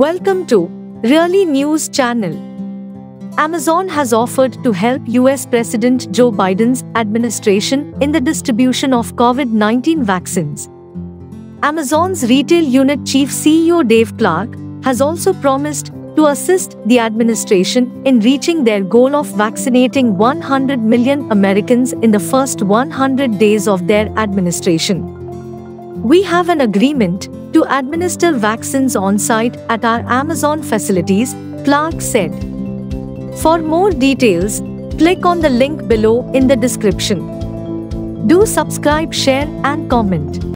Welcome to Really News Channel. Amazon has offered to help US President Joe Biden's administration in the distribution of COVID 19 vaccines. Amazon's retail unit chief CEO Dave Clark has also promised to assist the administration in reaching their goal of vaccinating 100 million Americans in the first 100 days of their administration. We have an agreement to administer vaccines on site at our Amazon facilities, Clark said. For more details, click on the link below in the description. Do subscribe, share, and comment.